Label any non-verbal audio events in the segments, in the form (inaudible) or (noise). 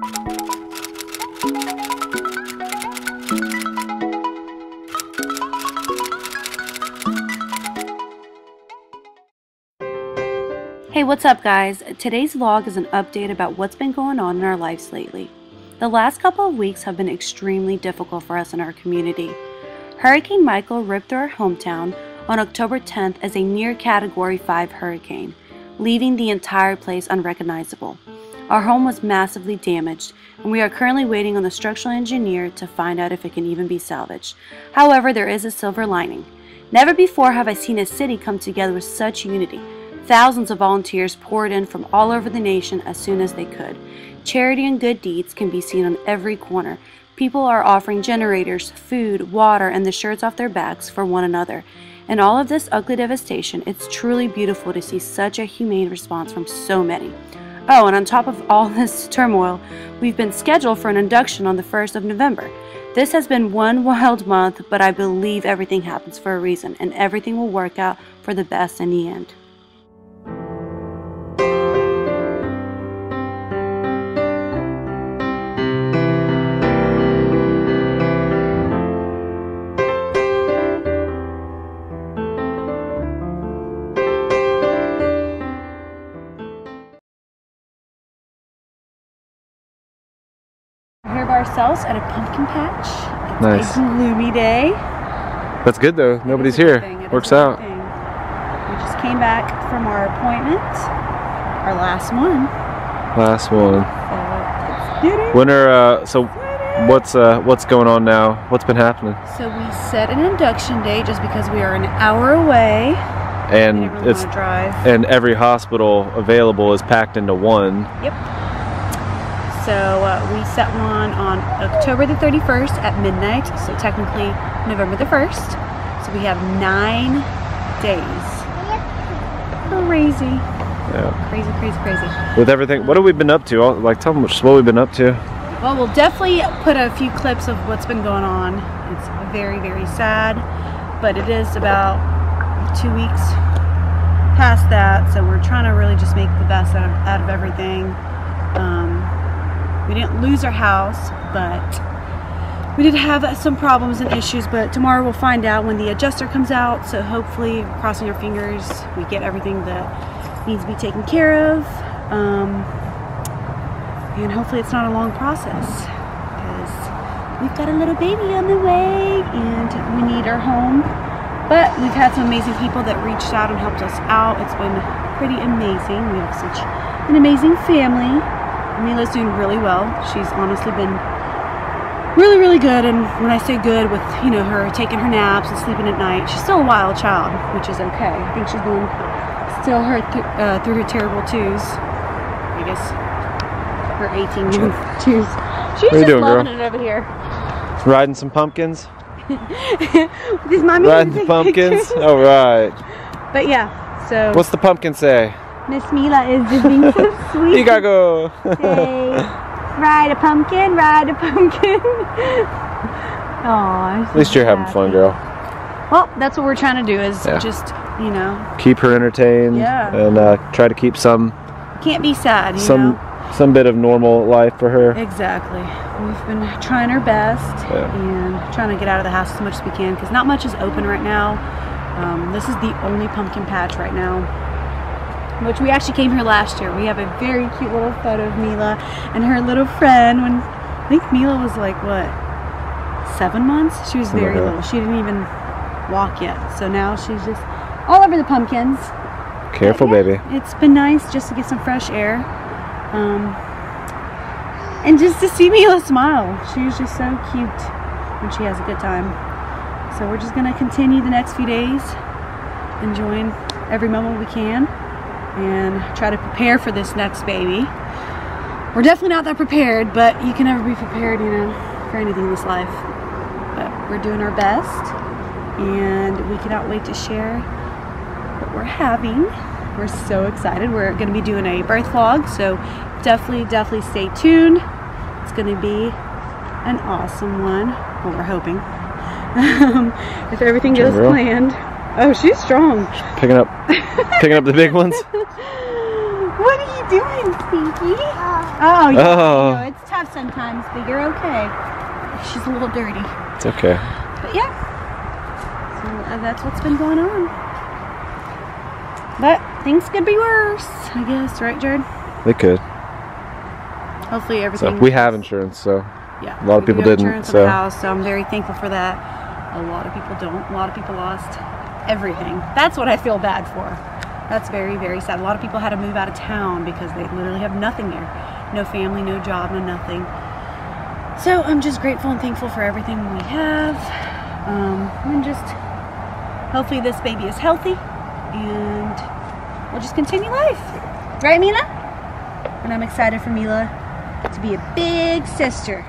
Hey, what's up, guys? Today's vlog is an update about what's been going on in our lives lately. The last couple of weeks have been extremely difficult for us in our community. Hurricane Michael ripped through our hometown on October 10th as a near Category 5 hurricane, leaving the entire place unrecognizable. Our home was massively damaged, and we are currently waiting on the structural engineer to find out if it can even be salvaged. However, there is a silver lining. Never before have I seen a city come together with such unity. Thousands of volunteers poured in from all over the nation as soon as they could. Charity and good deeds can be seen on every corner. People are offering generators, food, water, and the shirts off their backs for one another. In all of this ugly devastation, it's truly beautiful to see such a humane response from so many. Oh, and on top of all (laughs) this turmoil, we've been scheduled for an induction on the 1st of November. This has been one (laughs) wild month, but I believe everything happens for a reason, and everything will work out for the best in the end. Here by ourselves at a pumpkin patch. It's Nice. a gloomy day. That's good though. It Nobody's is a good here. Works is a good out. thing. We just came back from our appointment, our last one. Last one. So let's get it. When are uh, so? What's uh what's going on now? What's been happening? So we set an induction date just because we are an hour away. And it's drive. and every hospital available is packed into one. Yep. So uh, we set one on October the 31st at midnight, so technically November the 1st. So we have nine days. Crazy, Yeah. crazy, crazy, crazy. With everything, what have we been up to? I'll- Like, tell them what we've been up to. Well, we'll definitely put a few clips of what's been going on. It's very, very sad, but it is about two weeks past that, so we're trying to really just make the best out of, out of everything. Um, we didn't lose our house, but we did have some problems and issues. But tomorrow we'll find out when the adjuster comes out. So hopefully, crossing our fingers, we get everything that needs to be taken care of. Um, and hopefully it's not a long process because we've got a little baby on the way and we need our home but we've had some amazing people that reached out and helped us out it's been pretty amazing we have such an amazing family Mila's doing really well she's honestly been really really good and when I say good with you know her taking her naps and sleeping at night she's still a wild child which is okay I think she's going still her th- uh, through her terrible twos I guess her 18 month (laughs) twos. She's What are you just doing, loving girl? it over here. Riding some pumpkins. (laughs) This mommy Riding the pumpkins. (laughs) All right. But yeah, so What's the pumpkin say? Miss Mila is just being so (laughs) sweet. You gotta go. Ride a pumpkin, ride a pumpkin. (laughs) Aw, At least you're having fun, girl. Well, that's what we're trying to do is Yeah. just, you know, Keep her entertained. Yeah. And uh, try to keep some can't be sad, you some know. some bit of normal life for her. Exactly. We've been trying our best Yeah. and trying to get out of the house as much as we can because not much is open right now. Um, this is the only pumpkin patch right now, which we actually came here last year. We have a very cute little photo of Mila and her little friend when I think Mila was like, what, seven months? She was very Okay. little. She didn't even walk yet. So now she's just all over the pumpkins. Careful, Yeah, baby. It's been nice just to get some fresh air. Um, and just to see Mila smile. She's just so cute when she has a good time. So we're just gonna continue the next few days, enjoying every moment we can, and try to prepare for this next baby. We're definitely not that prepared, but you can never be prepared, you know, for anything in this life. But we're doing our best, and we cannot wait to share what we're having. We're so excited. We're going to be doing a birth vlog, so definitely, definitely stay tuned. It's going to be an awesome one. Well, we're hoping. (laughs) Um, if everything goes planned. Oh, she's strong. Picking up picking up the big ones. (laughs) What are you doing, Stinky? Oh, yeah. Oh. I know, it's tough sometimes, but you're okay. She's a little dirty. It's okay. But yeah, so uh, that's what's been going on. But things could be worse, I guess, right, Jared? They could. Hopefully So everything. we have insurance, so yeah, a lot of people didn't, insurance on so- house, so I'm very thankful for that. A lot of people don't. A lot of people lost everything. That's what I feel bad for. That's very, very sad. A lot of people had to move out of town because they literally have nothing here. No family, no job, no nothing. So I'm just grateful and thankful for everything we have. Um, and just hopefully this baby is healthy and we'll just continue life. Right, Mila? And I'm excited for Mila to be a big sister.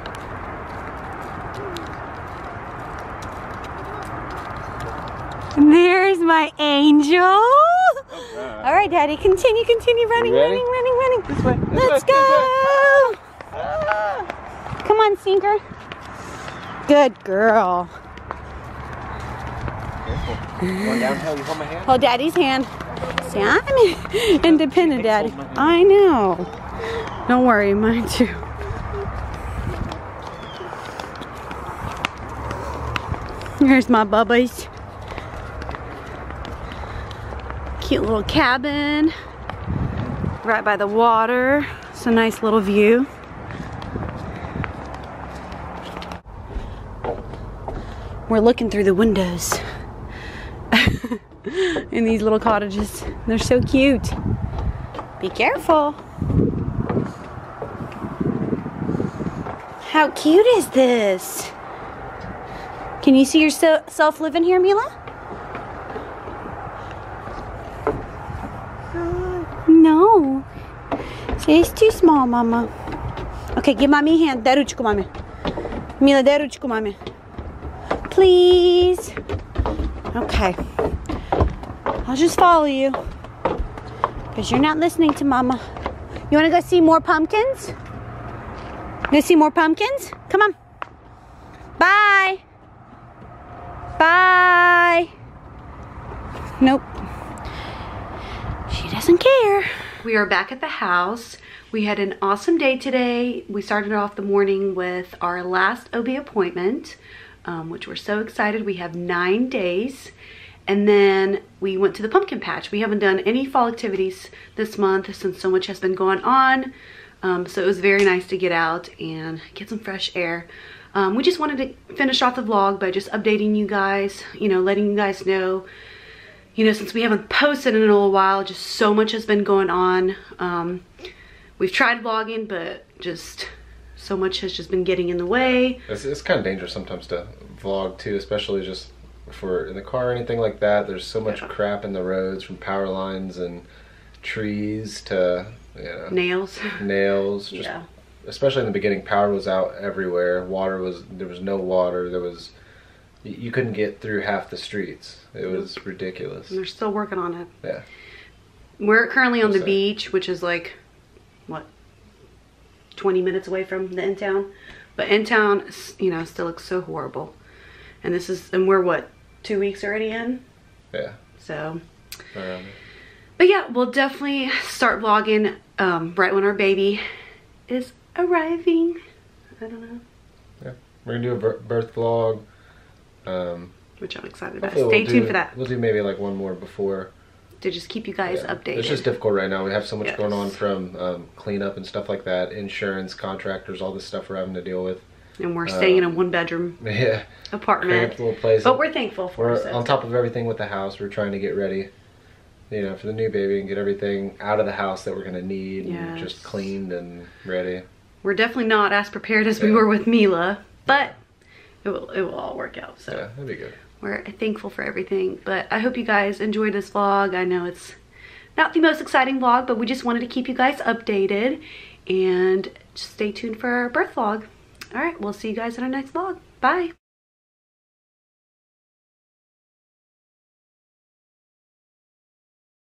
There's my angel. All right, Daddy, continue, continue running, running, running, running. This way, this Let's way, go. Come on, Sinker. Good girl. Going downhill, you hold my hand? Hold Daddy's hand. See, I'm (laughs) independent, Daddy. hold my hand. I know. Don't worry, mine too. Here's my bubbies. Cute little cabin. Right by the water. It's a nice little view. We're looking through the windows (laughs) in these little cottages. They're so cute. Be careful. How cute is this? Can you see yourself living here, Mila? No. See, it's too small, Mama. Okay, give mommy a hand. Дай ручку маме. Mila, дай ручку маме. Please. Okay. I'll just follow you. Because you're not listening to Mama. You want to go see more pumpkins? Go see more pumpkins? Come on. Bye. Bye. Nope. She doesn't care. We are back at the house. We had an awesome day today. We started off the morning with our last OB appointment, um, which we're so excited. We have nine days. And then we went to the pumpkin patch. We haven't done any fall activities this month since so much has been going on. Um, so it was very nice to get out and get some fresh air. Um, we just wanted to finish off the vlog by just updating you guys, you know, letting you guys know, you know, since we haven't posted in a little while, just so much has been going on. Um, we've tried vlogging, but just so much has just been getting in the way. It's, it's kind of dangerous sometimes to vlog too, especially just for in the car or anything like that. There's so much Yeah. crap in the roads from power lines and trees to you know, Nails. (laughs) nails. Just, Yeah. Especially in the beginning, power was out everywhere. Water was there was no water. There was you, couldn't get through half the streets. It was ridiculous. And they're still working on it. Yeah. We're currently on the beach, which is like, what, 20 minutes away from the in town. But in town, you know, still looks so horrible. And this is, and we're what, two weeks already in? Yeah. So, Around but yeah, we'll definitely start vlogging um, right when our baby is arriving. I don't know, Yeah. We're gonna do a birth vlog. Um, which I'm excited about. Stay we'll tuned do- for that We'll do maybe like one more before. to just keep you guys Yeah. updated. It's just difficult right now. We have so much going on from um, cleanup and stuff like that, insurance, contractors, all this stuff we're having to deal with. and we're staying in a um, one bedroom (laughs) Yeah, apartment. little place. But we're thankful for We're on top of everything with the house. We're trying to get ready, you know, for the new baby and get everything out of the house that we're gonna need and just cleaned and ready. We're definitely not as prepared as we were with Mila, but it will, it will all work out. So Yeah, that'd be good. we're thankful for everything. But I hope you guys enjoyed this vlog. I know it's not the most exciting vlog, but we just wanted to keep you guys updated and stay tuned for our birth vlog. All right, we'll see you guys in our next vlog. Bye.